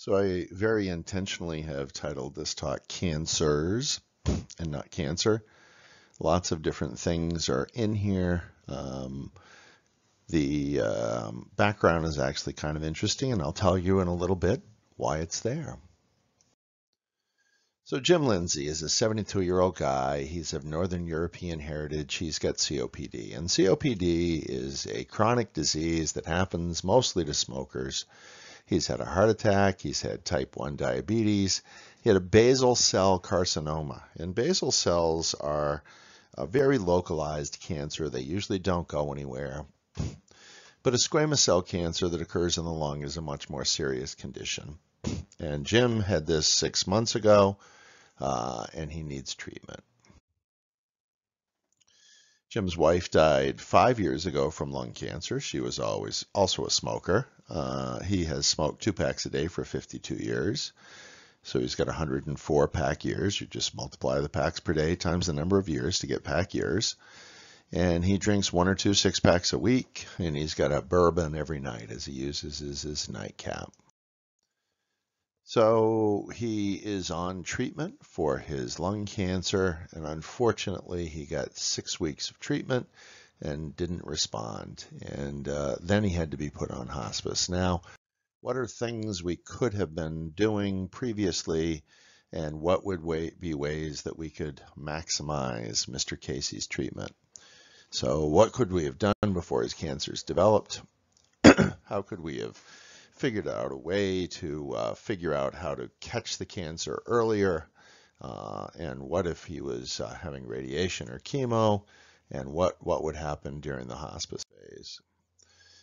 So I very intentionally have titled this talk Cancers and not Cancer. Lots of different things are in here. Um, the um, background is actually kind of interesting and I'll tell you in a little bit why it's there. So Jim Lindsay is a 72 year old guy. He's of Northern European heritage. He's got COPD and COPD is a chronic disease that happens mostly to smokers. He's had a heart attack. He's had type 1 diabetes. He had a basal cell carcinoma. And basal cells are a very localized cancer. They usually don't go anywhere. But a squamous cell cancer that occurs in the lung is a much more serious condition. And Jim had this six months ago, uh, and he needs treatment. Jim's wife died five years ago from lung cancer. She was always also a smoker. Uh, he has smoked two packs a day for 52 years. So he's got 104 pack years. You just multiply the packs per day times the number of years to get pack years. And he drinks one or two six packs a week, and he's got a bourbon every night as he uses his, his nightcap. So he is on treatment for his lung cancer, and unfortunately, he got six weeks of treatment and didn't respond. And uh, then he had to be put on hospice. Now, what are things we could have been doing previously, and what would be ways that we could maximize Mr. Casey's treatment? So, what could we have done before his cancers developed? How could we have figured out a way to uh, figure out how to catch the cancer earlier. Uh, and what if he was uh, having radiation or chemo? And what, what would happen during the hospice phase?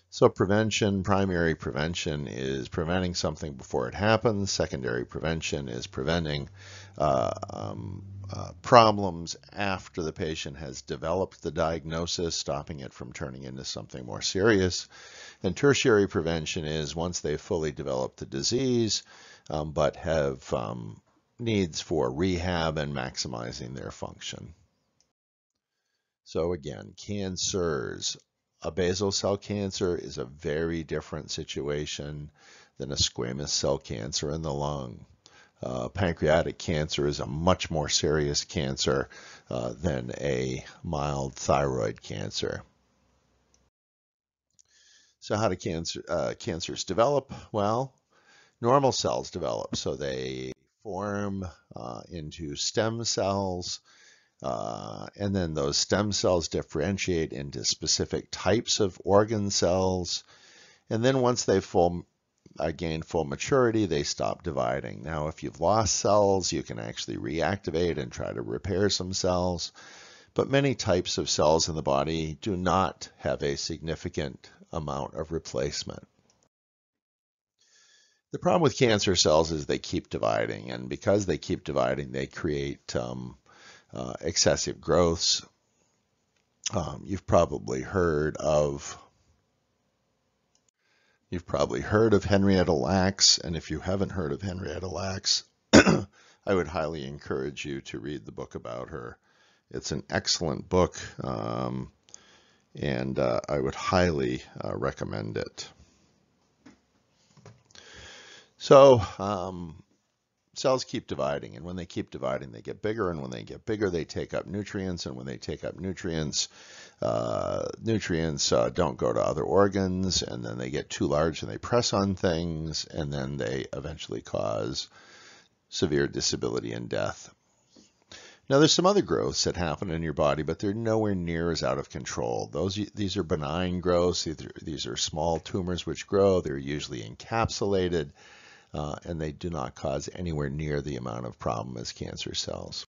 So prevention, primary prevention is preventing something before it happens. Secondary prevention is preventing uh, um, uh, problems after the patient has developed the diagnosis, stopping it from turning into something more serious. And tertiary prevention is once they've fully developed the disease, um, but have um, needs for rehab and maximizing their function. So again, cancers. A basal cell cancer is a very different situation than a squamous cell cancer in the lung. Uh, pancreatic cancer is a much more serious cancer uh, than a mild thyroid cancer. So how do cancer, uh, cancers develop? Well, normal cells develop. So they form uh, into stem cells, uh, and then those stem cells differentiate into specific types of organ cells. And then once they full, uh, gain full maturity, they stop dividing. Now, if you've lost cells, you can actually reactivate and try to repair some cells. But many types of cells in the body do not have a significant amount of replacement. The problem with cancer cells is they keep dividing, and because they keep dividing, they create um, uh, excessive growths. Um, you've probably heard of you've probably heard of Henrietta Lacks, and if you haven't heard of Henrietta Lacks, I would highly encourage you to read the book about her. It's an excellent book. Um, and uh, I would highly uh, recommend it. So um, cells keep dividing, and when they keep dividing, they get bigger, and when they get bigger, they take up nutrients, and when they take up nutrients, uh, nutrients uh, don't go to other organs, and then they get too large and they press on things, and then they eventually cause severe disability and death. Now, there's some other growths that happen in your body, but they're nowhere near as out of control. Those These are benign growths. These are small tumors which grow. They're usually encapsulated, uh, and they do not cause anywhere near the amount of problem as cancer cells.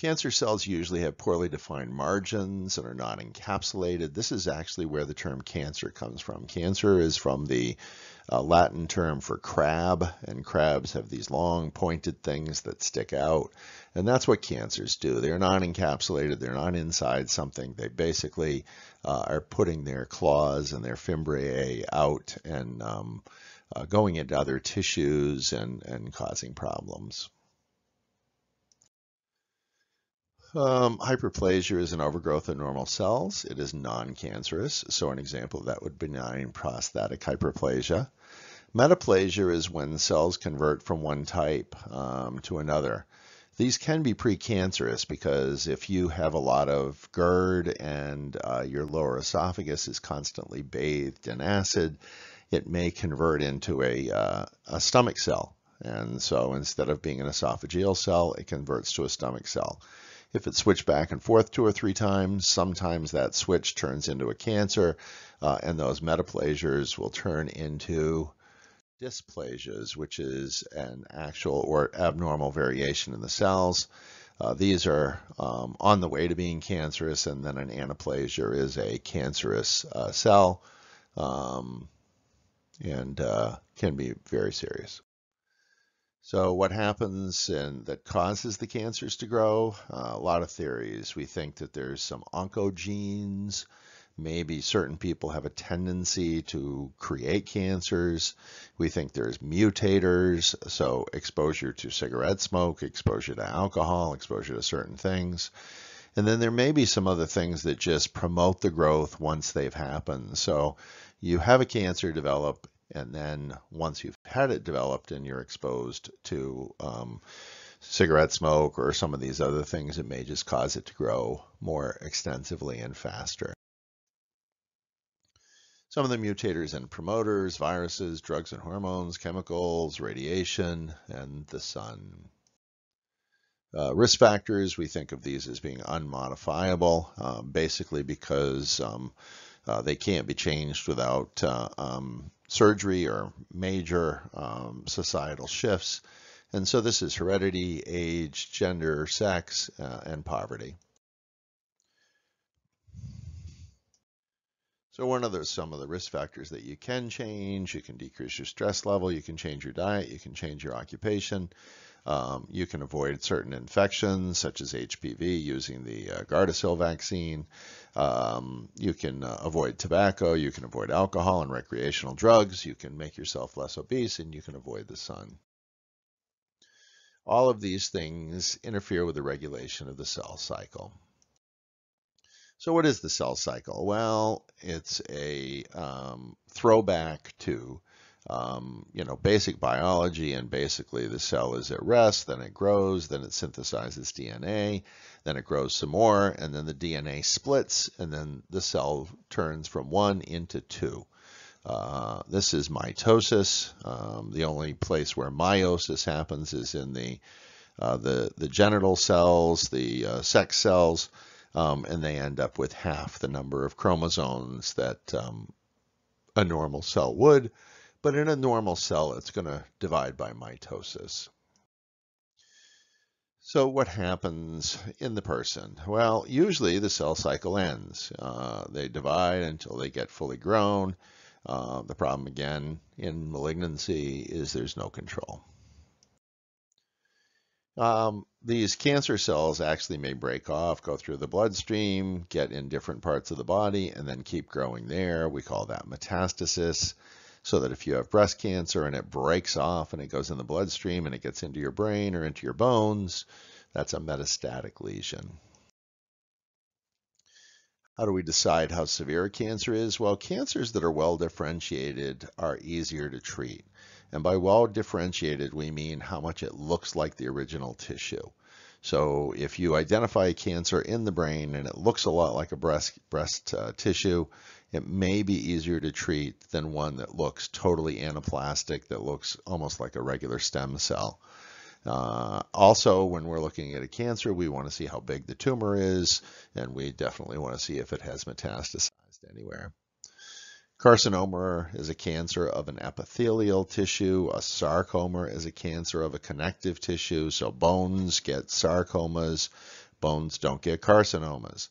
Cancer cells usually have poorly defined margins and are not encapsulated. This is actually where the term cancer comes from. Cancer is from the uh, Latin term for crab, and crabs have these long pointed things that stick out. And that's what cancers do. They're not encapsulated, they're not inside something. They basically uh, are putting their claws and their fimbriae out and um, uh, going into other tissues and, and causing problems. Um, hyperplasia is an overgrowth of normal cells. It is non-cancerous, so an example of that would be benign prostatic hyperplasia. Metaplasia is when cells convert from one type um, to another. These can be precancerous because if you have a lot of GERD and uh, your lower esophagus is constantly bathed in acid, it may convert into a, uh, a stomach cell. And so instead of being an esophageal cell, it converts to a stomach cell. If it's switched back and forth two or three times, sometimes that switch turns into a cancer, uh, and those metaplasias will turn into dysplasias, which is an actual or abnormal variation in the cells. Uh, these are um, on the way to being cancerous, and then an anaplasia is a cancerous uh, cell um, and uh, can be very serious. So what happens and that causes the cancers to grow? Uh, a lot of theories. We think that there's some oncogenes Maybe certain people have a tendency to create cancers. We think there's mutators, so exposure to cigarette smoke, exposure to alcohol, exposure to certain things. And then there may be some other things that just promote the growth once they've happened. So you have a cancer develop, and then once you've had it developed and you're exposed to um, cigarette smoke or some of these other things, it may just cause it to grow more extensively and faster. Some of the mutators and promoters, viruses, drugs and hormones, chemicals, radiation, and the sun. Uh, risk factors, we think of these as being unmodifiable, um, basically because um, uh, they can't be changed without uh, um, surgery or major um, societal shifts. And so this is heredity, age, gender, sex, uh, and poverty. So one of those some of the risk factors that you can change, you can decrease your stress level, you can change your diet, you can change your occupation. Um, you can avoid certain infections such as HPV using the uh, Gardasil vaccine. Um, you can uh, avoid tobacco, you can avoid alcohol and recreational drugs, you can make yourself less obese, and you can avoid the sun. All of these things interfere with the regulation of the cell cycle. So what is the cell cycle? Well, it's a um, throwback to um, you know, basic biology and basically the cell is at rest, then it grows, then it synthesizes DNA, then it grows some more, and then the DNA splits, and then the cell turns from one into two. Uh, this is mitosis. Um, the only place where meiosis happens is in the uh, the the genital cells, the uh, sex cells, um, and they end up with half the number of chromosomes that um, a normal cell would. But in a normal cell, it's going to divide by mitosis. So what happens in the person? Well, usually the cell cycle ends. Uh, they divide until they get fully grown. Uh, the problem again in malignancy is there's no control. Um, these cancer cells actually may break off, go through the bloodstream, get in different parts of the body, and then keep growing there. We call that metastasis. So that if you have breast cancer and it breaks off and it goes in the bloodstream and it gets into your brain or into your bones, that's a metastatic lesion. How do we decide how severe a cancer is? Well, cancers that are well differentiated are easier to treat. And by well differentiated, we mean how much it looks like the original tissue. So if you identify a cancer in the brain and it looks a lot like a breast, breast uh, tissue, it may be easier to treat than one that looks totally anaplastic, that looks almost like a regular stem cell. Uh, also, when we're looking at a cancer, we want to see how big the tumor is, and we definitely want to see if it has metastasized anywhere. Carcinoma is a cancer of an epithelial tissue. A sarcoma is a cancer of a connective tissue. So bones get sarcomas. Bones don't get carcinomas.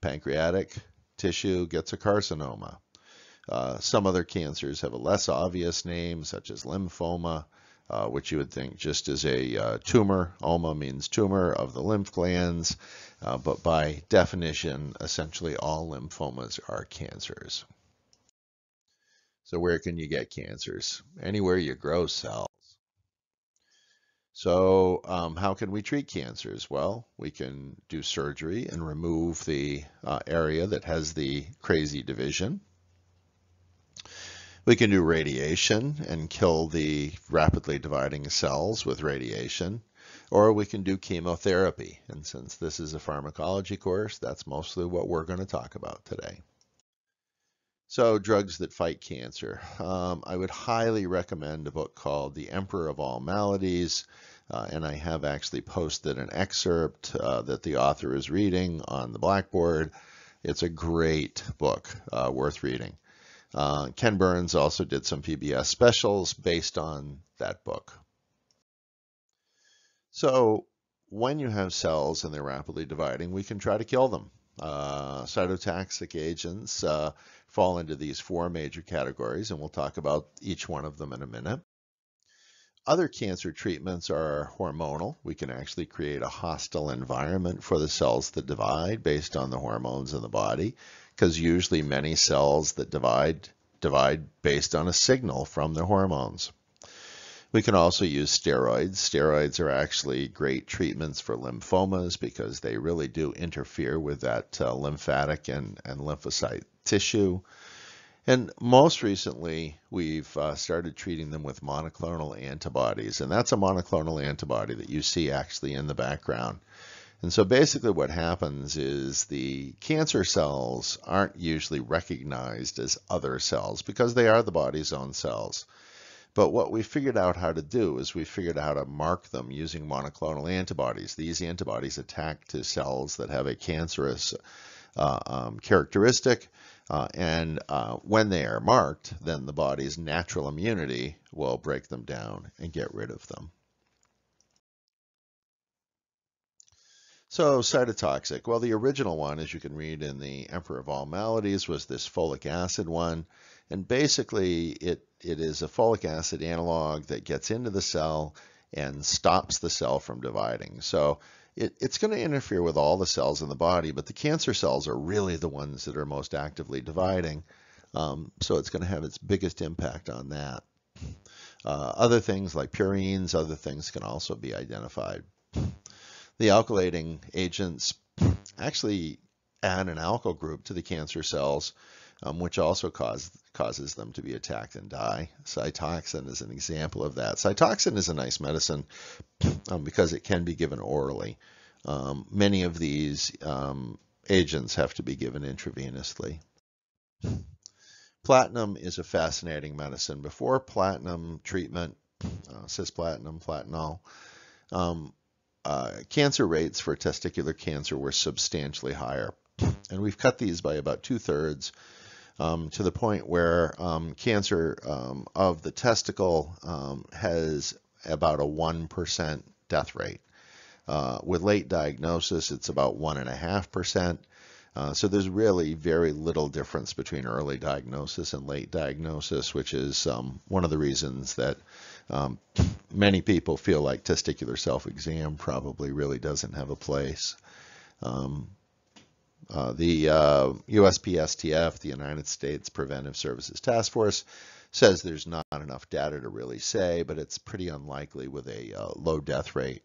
Pancreatic tissue gets a carcinoma. Uh, some other cancers have a less obvious name, such as lymphoma, uh, which you would think just is a uh, tumor. Oma means tumor of the lymph glands, uh, but by definition, essentially all lymphomas are cancers. So where can you get cancers? Anywhere you grow cells. So um, how can we treat cancers? Well, we can do surgery and remove the uh, area that has the crazy division. We can do radiation and kill the rapidly dividing cells with radiation, or we can do chemotherapy. And since this is a pharmacology course, that's mostly what we're going to talk about today. So drugs that fight cancer. Um, I would highly recommend a book called The Emperor of All Maladies. Uh, and I have actually posted an excerpt uh, that the author is reading on the Blackboard. It's a great book, uh, worth reading. Uh, Ken Burns also did some PBS specials based on that book. So when you have cells and they're rapidly dividing, we can try to kill them. Uh, cytotoxic agents uh, fall into these four major categories, and we'll talk about each one of them in a minute. Other cancer treatments are hormonal. We can actually create a hostile environment for the cells that divide based on the hormones in the body, because usually many cells that divide divide based on a signal from the hormones. We can also use steroids. Steroids are actually great treatments for lymphomas because they really do interfere with that uh, lymphatic and, and lymphocyte tissue. And most recently, we've uh, started treating them with monoclonal antibodies. And that's a monoclonal antibody that you see actually in the background. And so basically what happens is the cancer cells aren't usually recognized as other cells because they are the body's own cells. But what we figured out how to do is we figured out how to mark them using monoclonal antibodies. These antibodies attack to cells that have a cancerous uh, um, characteristic uh, and uh, when they are marked, then the body's natural immunity will break them down and get rid of them. So cytotoxic, well, the original one, as you can read in the Emperor of All Maladies, was this folic acid one. And basically, it, it is a folic acid analog that gets into the cell and stops the cell from dividing. So it, it's going to interfere with all the cells in the body, but the cancer cells are really the ones that are most actively dividing. Um, so it's going to have its biggest impact on that. Uh, other things like purines, other things can also be identified. The alkylating agents actually add an alkyl group to the cancer cells, um, which also cause, causes them to be attacked and die. Cytoxan is an example of that. Cytoxan is a nice medicine um, because it can be given orally. Um, many of these um, agents have to be given intravenously. Platinum is a fascinating medicine. Before platinum treatment, uh, cisplatin, platinol, um, uh, cancer rates for testicular cancer were substantially higher. And we've cut these by about two thirds um, to the point where um, cancer um, of the testicle um, has about a 1% death rate. Uh, with late diagnosis, it's about 1.5%. Uh, so there's really very little difference between early diagnosis and late diagnosis, which is um, one of the reasons that um, many people feel like testicular self-exam probably really doesn't have a place. Um, uh, the uh, USPSTF, the United States Preventive Services Task Force, says there's not enough data to really say, but it's pretty unlikely with a uh, low death rate.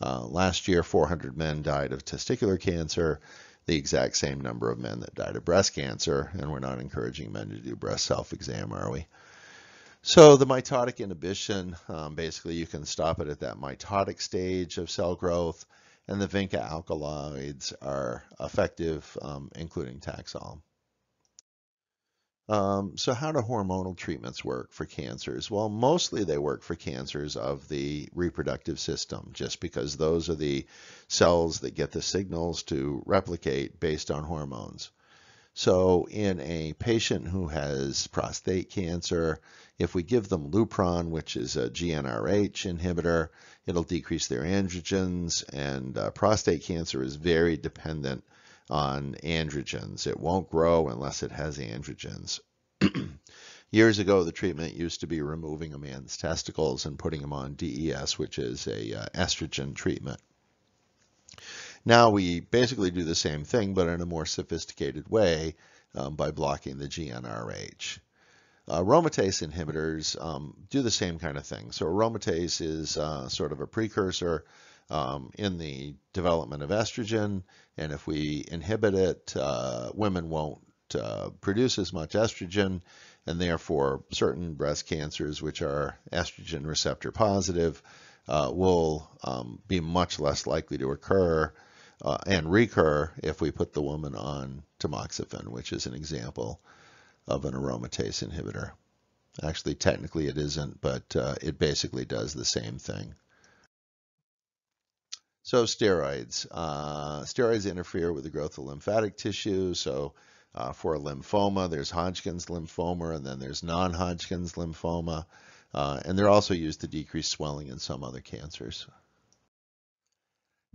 Uh, last year, 400 men died of testicular cancer, the exact same number of men that died of breast cancer, and we're not encouraging men to do breast self-exam, are we? So the mitotic inhibition, um, basically you can stop it at that mitotic stage of cell growth and the vinca alkaloids are effective, um, including Taxol. Um, so how do hormonal treatments work for cancers? Well, mostly they work for cancers of the reproductive system, just because those are the cells that get the signals to replicate based on hormones. So in a patient who has prostate cancer, if we give them Lupron, which is a GnRH inhibitor, it'll decrease their androgens, and uh, prostate cancer is very dependent on androgens. It won't grow unless it has androgens. Years ago, the treatment used to be removing a man's testicles and putting him on DES, which is a uh, estrogen treatment. Now we basically do the same thing, but in a more sophisticated way um, by blocking the GnRH. Uh, aromatase inhibitors um, do the same kind of thing. So aromatase is uh, sort of a precursor um, in the development of estrogen, and if we inhibit it, uh, women won't uh, produce as much estrogen, and therefore certain breast cancers which are estrogen receptor positive uh, will um, be much less likely to occur uh, and recur if we put the woman on tamoxifen, which is an example of an aromatase inhibitor. Actually, technically it isn't, but uh, it basically does the same thing. So steroids. Uh, steroids interfere with the growth of lymphatic tissue. So uh, for lymphoma, there's Hodgkin's lymphoma, and then there's non-Hodgkin's lymphoma. Uh, and they're also used to decrease swelling in some other cancers.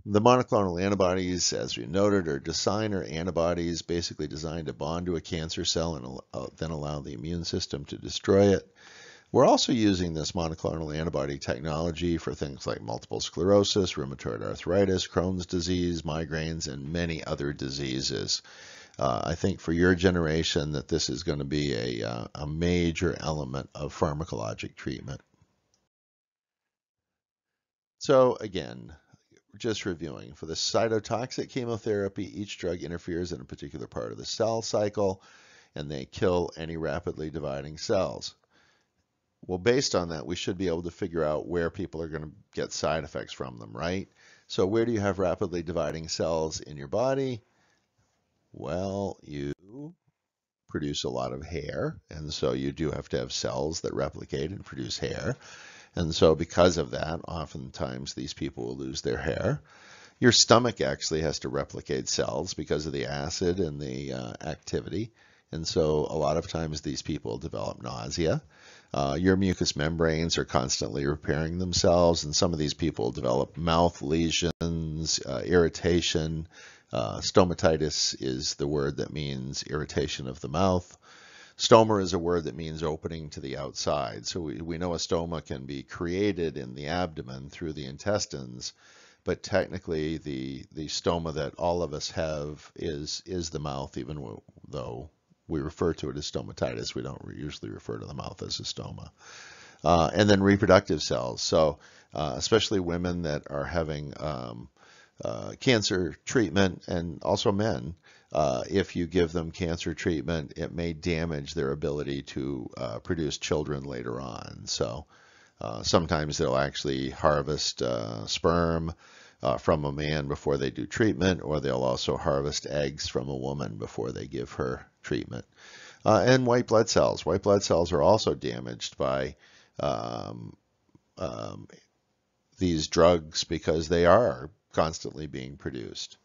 The monoclonal antibodies, as we noted, are designer antibodies basically designed to bond to a cancer cell and uh, then allow the immune system to destroy it. We're also using this monoclonal antibody technology for things like multiple sclerosis, rheumatoid arthritis, Crohn's disease, migraines, and many other diseases. Uh, I think for your generation that this is going to be a, uh, a major element of pharmacologic treatment. So again, just reviewing, for the cytotoxic chemotherapy, each drug interferes in a particular part of the cell cycle and they kill any rapidly dividing cells. Well, based on that, we should be able to figure out where people are going to get side effects from them, right? So where do you have rapidly dividing cells in your body? Well, you produce a lot of hair, and so you do have to have cells that replicate and produce hair. And so because of that, oftentimes these people will lose their hair. Your stomach actually has to replicate cells because of the acid and the uh, activity. And so a lot of times these people develop nausea. Uh, your mucous membranes are constantly repairing themselves, and some of these people develop mouth lesions, uh, irritation. Uh, stomatitis is the word that means irritation of the mouth. Stoma is a word that means opening to the outside. So we, we know a stoma can be created in the abdomen through the intestines, but technically the, the stoma that all of us have is, is the mouth, even though we refer to it as stomatitis. We don't usually refer to the mouth as a stoma. Uh, and then reproductive cells. So uh, especially women that are having um, uh, cancer treatment and also men, uh, if you give them cancer treatment, it may damage their ability to uh, produce children later on. So uh, sometimes they'll actually harvest sperm uh, from a man before they do treatment, or they'll also harvest eggs from a woman before they give her treatment. Uh, and white blood cells. White blood cells are also damaged by um, um, these drugs because they are constantly being produced.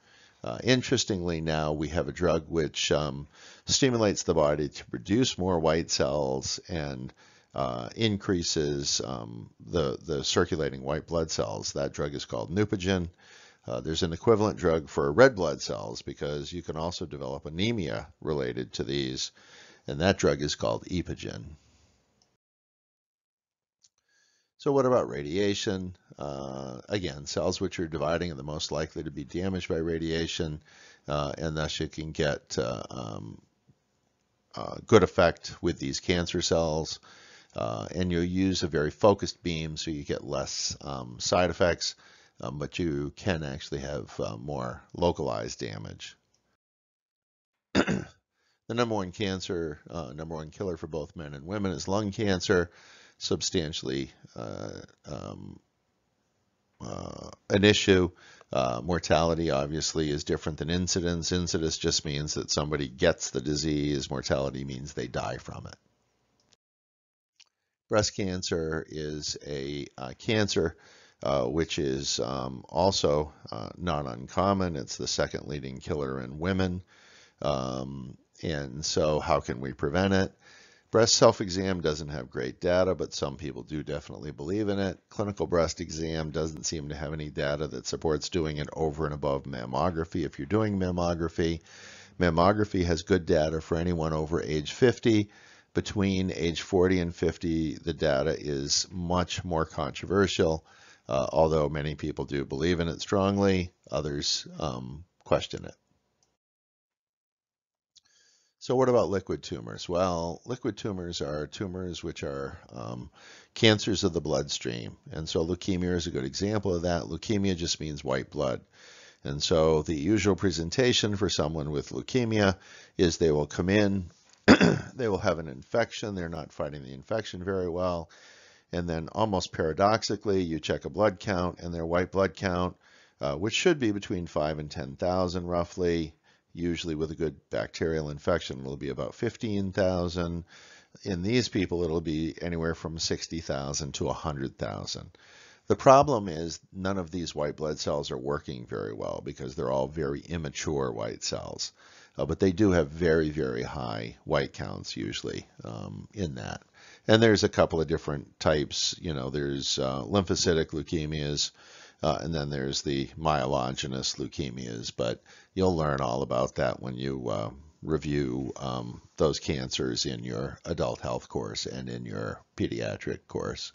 Uh, interestingly, now we have a drug which um, stimulates the body to produce more white cells and uh, increases um, the, the circulating white blood cells. That drug is called Neupogen. Uh, there's an equivalent drug for red blood cells because you can also develop anemia related to these, and that drug is called Epogen. So what about radiation? Uh, again, cells which are dividing are the most likely to be damaged by radiation, uh, and thus you can get uh, um, uh, good effect with these cancer cells. Uh, and you'll use a very focused beam so you get less um, side effects, um, but you can actually have uh, more localized damage. the number one cancer, number one killer for both men and women is lung cancer, substantially uh, um, uh, an issue. Uh, mortality obviously is different than incidence. Incidence just means that somebody gets the disease. Mortality means they die from it. Breast cancer is a uh, cancer uh, which is um, also uh, not uncommon. It's the second leading killer in women. Um, and so how can we prevent it? Breast self-exam doesn't have great data, but some people do definitely believe in it. Clinical breast exam doesn't seem to have any data that supports doing it over and above mammography. If you're doing mammography, mammography has good data for anyone over age 50 between age 40 and 50, the data is much more controversial, uh, although many people do believe in it strongly, others um, question it. So what about liquid tumors? Well, liquid tumors are tumors which are um, cancers of the bloodstream. And so leukemia is a good example of that. Leukemia just means white blood. And so the usual presentation for someone with leukemia is they will come in they will have an infection. They're not fighting the infection very well. And then almost paradoxically, you check a blood count and their white blood count, uh, which should be between 5 and 10,000 roughly, usually with a good bacterial infection, it will be about 15,000. In these people, it'll be anywhere from 60,000 to 100,000. The problem is none of these white blood cells are working very well because they're all very immature white cells. Uh, but they do have very, very high white counts usually um, in that. And there's a couple of different types. You know, there's uh, lymphocytic leukemias, uh, and then there's the myelogenous leukemias. But you'll learn all about that when you uh, review um, those cancers in your adult health course and in your pediatric course.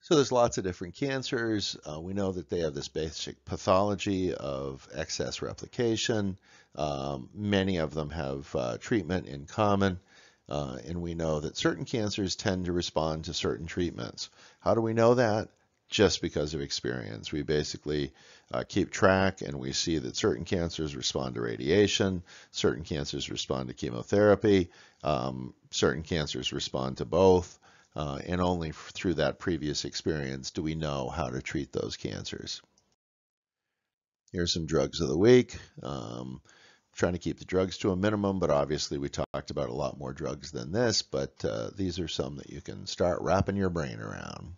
So there's lots of different cancers. Uh, we know that they have this basic pathology of excess replication. Um, many of them have uh, treatment in common. Uh, and we know that certain cancers tend to respond to certain treatments. How do we know that? Just because of experience. We basically uh, keep track and we see that certain cancers respond to radiation, certain cancers respond to chemotherapy, um, certain cancers respond to both. Uh, and only through that previous experience do we know how to treat those cancers. Here's some drugs of the week. Um, trying to keep the drugs to a minimum, but obviously we talked about a lot more drugs than this, but uh, these are some that you can start wrapping your brain around.